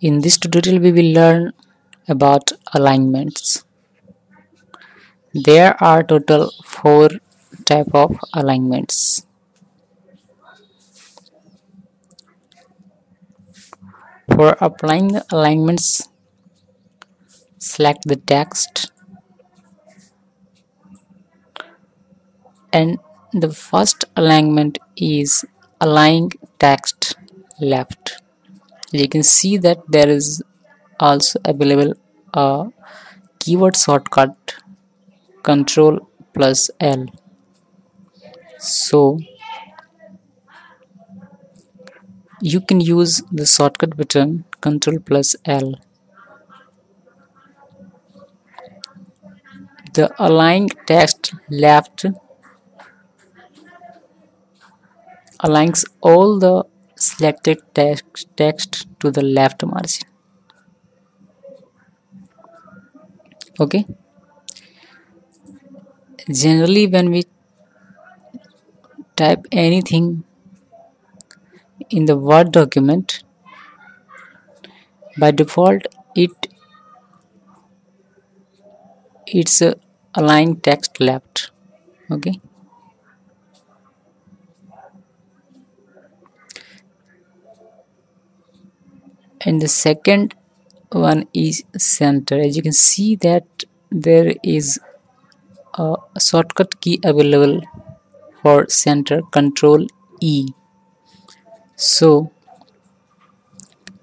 In this tutorial we will learn about alignments. There are total four type of alignments. For applying the alignments, select the text and the first alignment is align text left you can see that there is also available a keyword shortcut control plus L. So you can use the shortcut button control plus L. The align text left aligns all the selected text, text to the left margin. Okay? Generally when we type anything in the word document by default it it's align text left. Okay and the second one is center. As you can see that there is a shortcut key available for center control E. So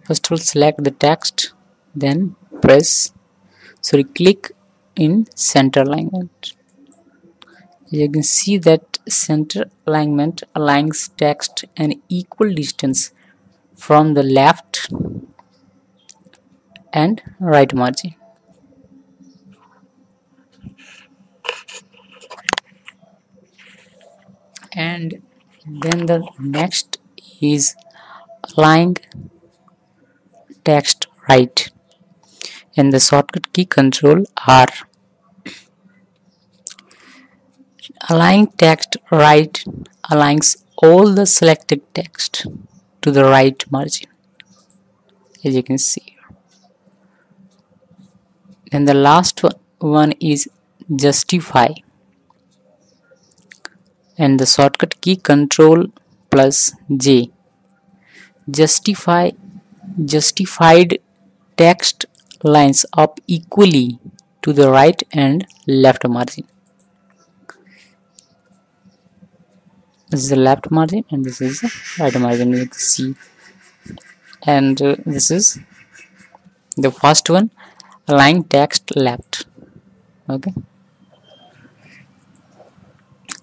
first of all select the text then press. Sorry click in center alignment. You can see that center alignment aligns text an equal distance from the left and right margin. And then the next is align text right and the shortcut key control R. Align text right aligns all the selected text to the right margin as you can see then the last one is justify. And the shortcut key control plus J. Justify justified text lines up equally to the right and left margin. This is the left margin and this is the right margin can see and uh, this is the first one align text left. Okay.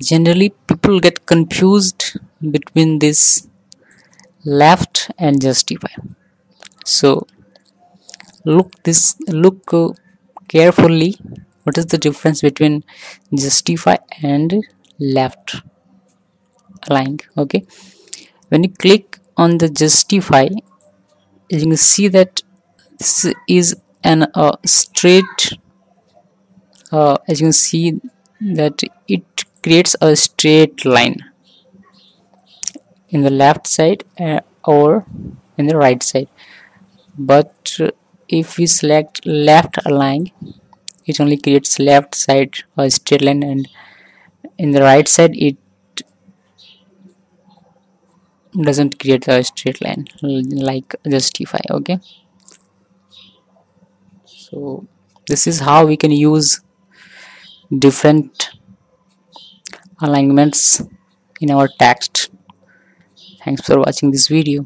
Generally people get confused between this left and justify. So look this look uh, carefully. What is the difference between justify and left align okay. When you click on the justify you can see that this is and a straight uh, as you can see that it creates a straight line in the left side uh, or in the right side. But if we select left align it only creates left side a straight line and in the right side it doesn't create a straight line like justify okay so this is how we can use different alignments in our text. Thanks for watching this video